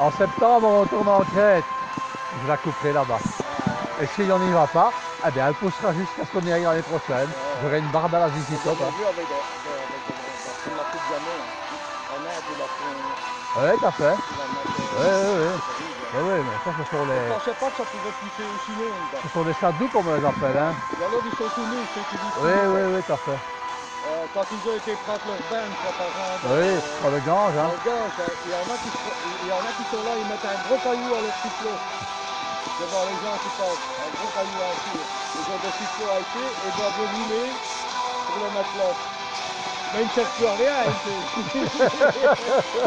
En septembre, on retourne en Crète. Je la couperai là-bas. Et si on n'y va pas, eh bien, elle poussera jusqu'à ce qu'on y aille l'année prochaine. J'aurai une barbe à la visite. Hein. euh, fait Ouais, t'as fait. mis, Ouais, ouais. Ouais, ouais, mais ça, ce sont Je les, pensais pas que ça pouvait pousser aussi loin. ce sont les sadous, comme on les appelle. Hein. Et alors, ils sont tous nus, ceux qui vivent Oui, oui, oui, t'as fait. Euh, Quand ils ont été prendre leur bain, quoi, par exemple. Oui, euh, sur le gange. Hein. dans le gauche, il y, en a qui, se- il y en a qui sont là, ils mettent un gros caillou à leur sifflet. Devant les gens qui passent, un gros caillou à tir. Ils ont des sifflets à tir et doivent le rouler pour le mettre là. Mais ils ne servent plus à rien. hein,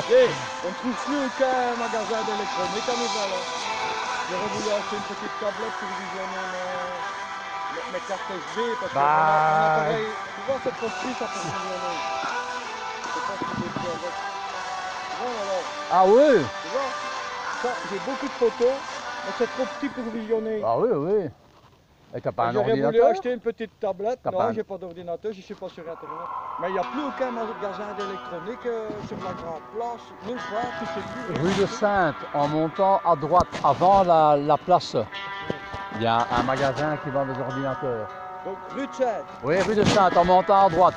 Et on ne trouve plus aucun magasin d'électronique à Nivelles. hein. J'aurais voulu acheter une petite tablette pour visionner mes, mes- cartes SD parce que Bah. mon appareil, tu vois, trop petit ça pour visionner. Ah oui tu vois, ça, j'ai beaucoup de photos, mais c'est trop petit pour visionner. Ah oui, oui. Et t'as pas un J'aurais voulu ordinateur? acheter une petite tablette. Non, un- j'ai pas d'ordinateur, je suis pas sur internet. Mais il n'y a plus aucun magasin d'électronique euh, sur la grande place. Nulle part, tu sais plus. Rue de Sainte, en montant à droite, avant la, la place. Il y a un magasin qui vend des ordinateurs. Donc rue de Sainte. Oui, rue de Sainte, en montant à droite.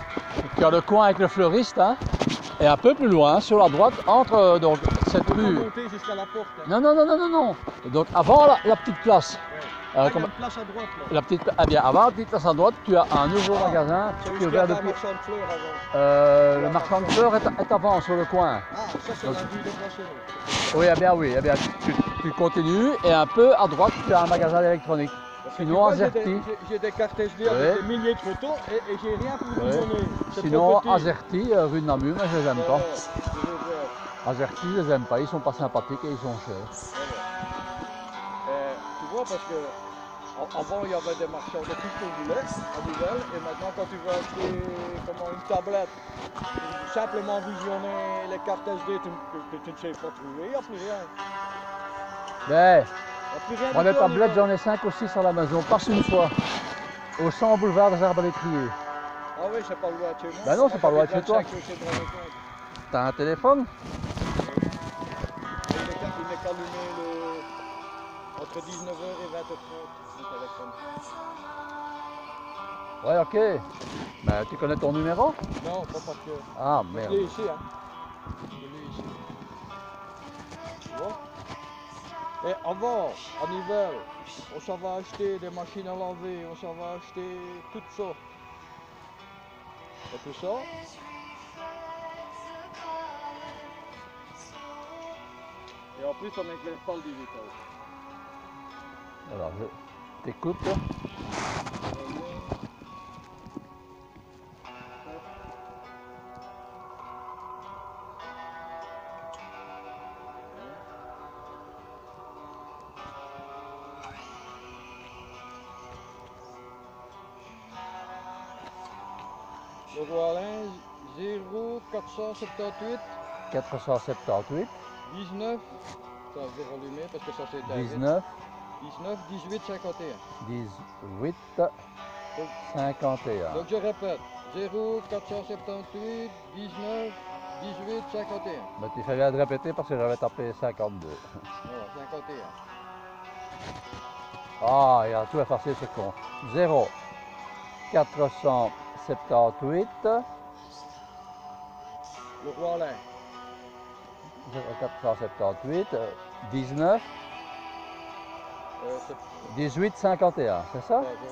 Tu as le coin avec le fleuriste, hein, et un peu plus loin, sur la droite, entre euh, donc, cette rue. monter jusqu'à la porte. Non, non, non, non, non, non. Donc avant la, la petite place. Ah, Euh, il y a comme- une place à droite là. la petite, eh bien, avant la petite place à droite, tu as un nouveau magasin C'est qui est ouvert depuis. marchand de fleurs avant. Euh, le marchand de fleurs est, est avant, sur le coin. Ah, ça c'est la rue de. Oui, eh bien, oui, eh bien, tu, tu continues et un peu à droite, tu as un magasin d'électronique. Sinon, à j'ai des, cartes SD avec des milliers de photos et, et j'ai rien pour vous donner. Sinon. Azerty, euh, rue de Namur, mais je les aime pas. Azerty, je les aime pas, ils sont pas sympathiques et ils sont chers. Euh, tu vois, parce que avant il y avait des marchands de tout ce qu'on voulait à Nouvelle, et maintenant quand tu veux acheter comment, une tablette, simplement visionner les cartes SD tu, tu ne sais pas trouver, il n'y a plus rien. Mais, Les tout à Nouvelle. j'en ai 5 ou 6 à la maison, passe une fois. Au 100 boulevard des Arbalétriers. Ah oui, c'est pas loin de chez moi. Bah non, c'est pas loin de chez toi. 25 chez Dragon. T'as un téléphone? Il n'est qu'allumé le... entre 19h et 20h30, le téléphone. Ouais, ok. Mais tu connais ton numéro? Non, pas par cœur. Ah, Je l'ai merde. ici, hein. Je l'ai ici. Tu vois? Et avant, à Nivelles, on s'en va acheter des machines à laver, on s'en va acheter toutes sortes. Et tout ça. Et en plus, on n'éclaire pas le digital. Alors, je t'écoute. 478 478, 19. Ça, je vais rallumer parce que ça c'est 19, 19, 18, 51. 18, 51. Donc je répète, 0, 478, 19, 18, 51. Mais tu fais bien de répéter parce que j'avais tapé 52. Voilà, 51. Ah, il a tout effacé ce con. 0, 478, Le roi Alain, 0, 478, euh, 19, euh, c'est 18, 51, c'est ça je.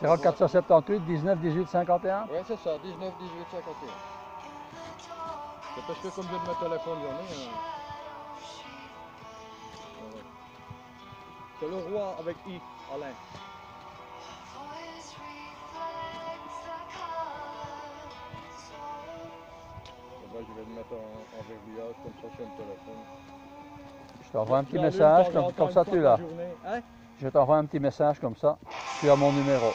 0, 478, 19, 18, 51 Ouais, c'est ça, 19, 18, 51. C'est parce que comme j'ai de mon téléphone, j'en ai. C'est le roi avec I, Alain. Ben, je vais le mettre en, en verrouillage, comme ça sur le téléphone. Je t'envoie un petit message, comme, ça tu l'as. Hein? Je t'envoie un petit message comme ça, tu as mon numéro.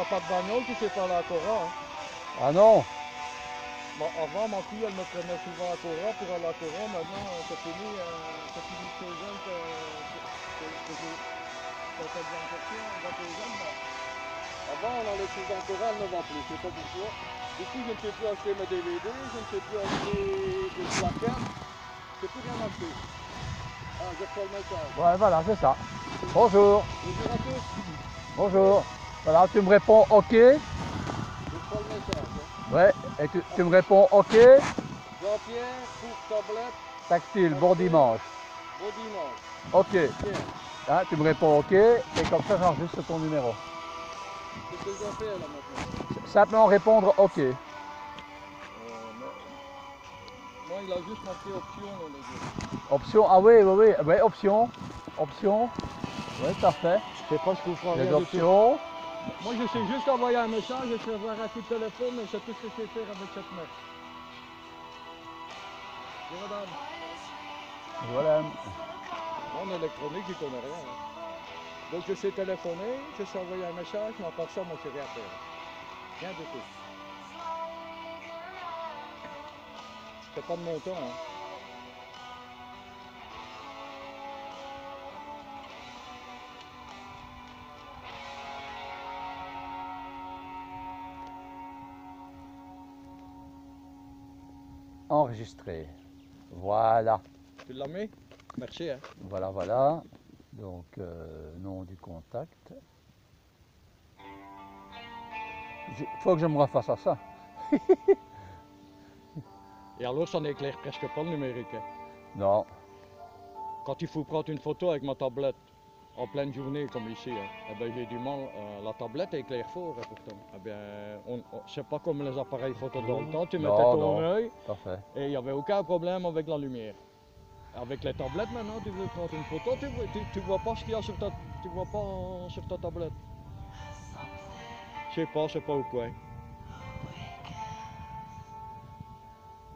T'as pas de bagnole, tu sais parler à Cora. Hein. Ah non Bon, avant, ma fille, elle me prenait souvent à Cora pour aller à Cora. Maintenant, euh, c'est fini. Euh, c'est fini chez elle que, que, que, que j'ai. Quand elle vient me chercher, on va chez elle. Avant, on allait chez elle Cora, elle ne va plus. Sais pas pourquoi. Du coup, je ne sais plus acheter mes DVD, je ne sais plus acheter des placards. Je ne sais plus rien acheter. Ah, je prends le message. Ouais, voilà, c'est ça. Bonjour, Bonjour à tous. bonjour. Voilà, tu me réponds OK. Je. Ouais, et tu, tu me réponds OK. Jean-Pierre, pour tablette, Tactile, bon dimanche. au dimanche. OK. Tiens, Hein, tu me réponds OK et comme ça j'enregistre ton numéro. qu'est-ce que je dois faire là maintenant Simplement répondre OK. Euh, non. Il a juste marqué option dans le jeu. Option, ah oui, oui, oui, oui, option. Option. Oui, parfait. C'est pas ce qu'on fera Les options. Moi, je sais juste envoyer un message, je sais voir un coup de téléphone, et c'est tout ce que je sais faire avec cette madame. Voilà. Moi, en électronique, je connais rien. hein. Donc, je sais téléphoner, je sais envoyer un message, mais à part ça, moi, je sais rien faire. Rien du tout. C'est pas de mon temps. Hein. Enregistré. Voilà. Tu l'as mis? Merci. Hein. Voilà, voilà. Donc, euh, nom du contact. Il faut que je me refasse à ça. Et alors, ça n'éclaire presque pas le numérique. hein? Non. Quand il faut prendre une photo avec ma tablette en pleine journée comme ici, hein, eh ben, j'ai du mal. euh, la tablette éclaire fort hein, pourtant. Eh on, on- c'est pas comme les appareils photo dans le temps. Tu Non, mettais ton non. œil Parfait. et il n'y avait aucun problème avec la lumière. Avec les tablettes maintenant, tu veux prendre une photo, tu tu vois pas ce qu'il y a sur ta, tu vois pas euh, sur ta tablette. Je sais pas, c'est pas au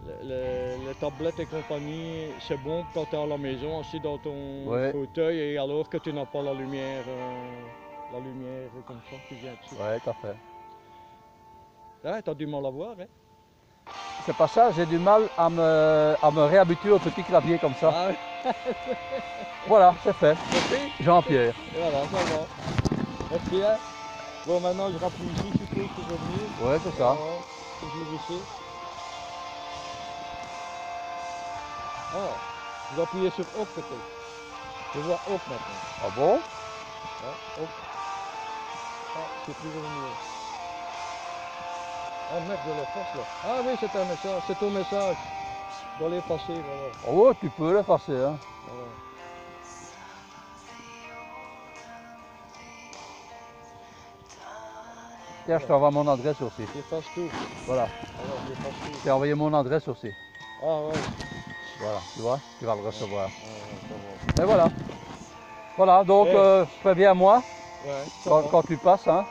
Le- le- les tablettes et compagnie, c'est bon quand tu es à la maison, assis dans ton Ouais. fauteuil et alors que tu n'as pas la lumière, euh, la lumière comme ça qui vient dessus. Ouais, parfait. Ouais, t'as du mal à voir, hein? C'est pas ça, j'ai du mal à me, à me réhabituer au petit clavier comme ça. Ah Voilà, c'est fait. Jean-Pierre. Voilà, ça va. Merci, hein. Bon, maintenant je rappuie ici, je pour revenir. Ouais, c'est ça. Voilà, le ici. Ah, vous appuyez sur off peut-être. Je vois off maintenant. Ah bon? Ah. Ah, sais plus revenir. Ah merde, je le force là. Ah oui, c'est un message, c'est ton message. Je dois l'effacer, voilà. Oh, tu peux l'effacer. Hein. voilà. Tiens, je t'envoie mon adresse aussi. J'efface tout. Voilà, Alors, j'efface tout. je t'ai envoyé mon adresse aussi. Ah ouais. Voilà, tu vois, tu vas le recevoir. Et voilà. Voilà, donc Eh. euh. Ouais, ça quand, tu passes. Hein.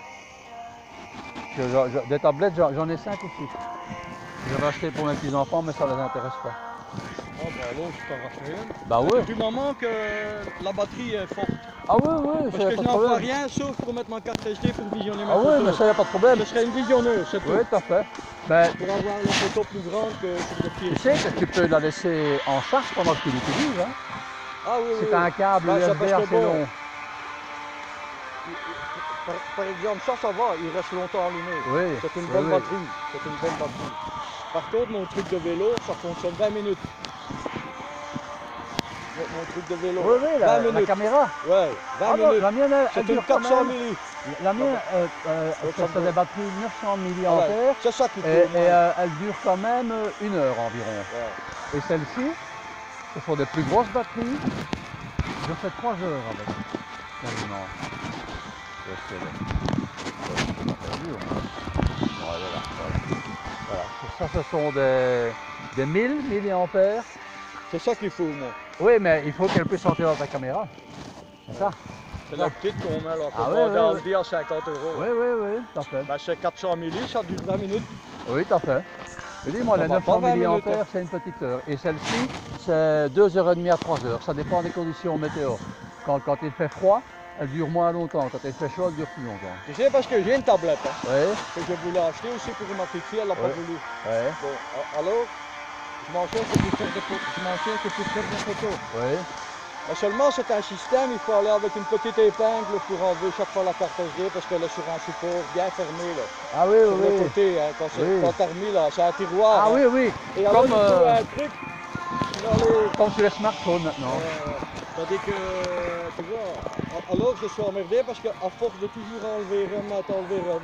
Que je- je- des tablettes, j'en ai cinq aussi. Je vais acheter pour mes petits-enfants, mais ça ne les intéresse pas. Ah bah alors, je t'en rachète une. Bah ouais. Du moment que la batterie est forte. Ah oui, oui, Parce que je n'en vois rien sauf pour mettre ma carte SD pour visionner ma Ah oui, photo. mais ça y a pas de problème. Ce serait une visionneuse, c'est tout. Oui, tout à fait. Mais Pour avoir la photo plus grande que sur le tu pied. sais que tu peux la laisser en charge pendant que tu l'utilises. Hein. Ah oui, oui. C'est oui. un câble Bah, c'est USB assez bon, long. Par, par exemple, ça, ça va, il reste longtemps allumé. Oui, C'est une bonne oui. batterie. C'est une bonne batterie. Par contre, mon truc de vélo, ça fonctionne 20 minutes. Mon, mon truc de vélo. Oui, oui, la, 20 la caméra. Ouais, 20 Ah non, minutes. la mienne, elle, elle C'est une dure quand 400 même. milli. La mienne, euh, euh, ça des batteries 900 Ah mAh ouais, C'est ça qui et, et, euh, elle dure quand même euh, une heure environ. Ouais. Et celle-ci, ce sont des plus grosses batteries. Je fais 3 heures avec. Quasiment. Voilà. Ça, ce sont des, des 1000 mAh. C'est ça qu'il faut, moi. Oui, mais il faut qu'elle puisse entrer dans ta caméra. C'est ça C'est la petite qu'on met là, Ah ouais, dans le dit à 50 euros. Oui, oui, oui, tout à fait. Ben, c'est 400 milli, ça dure 20 minutes. Oui, tout à fait. Je dis, moi, Ça les va 900 pas 20 minutes, mAh, c'est une petite heure. Et celle-ci, c'est 2h30 à 3h. Ça dépend des conditions météo. Quand, quand il fait froid, elle dure moins longtemps. Quand il fait chaud, elle dure plus longtemps. Tu sais, parce que j'ai une tablette hein, Oui, que je voulais acheter aussi pour ma petite fille, elle n'a pas voulu. oui, Bon, alors, je m'en sers que pour faire des photos. Oui. Mais seulement, c'est un système, il faut aller avec une petite épingle pour enlever chaque fois la carte SD parce qu'elle est sur un support bien fermé là. Ah oui, Sur le oui. côté, hein, quand, c'est- Oui. remis là, c'est un tiroir. Ah hein. oui, oui. Et alors, comme, euh, un truc dans les... Comme sur les smartphones maintenant. Euh, Tandis que, tu vois, alors je suis emmerdé parce qu'à force de toujours enlever, remettre, enlever, remettre,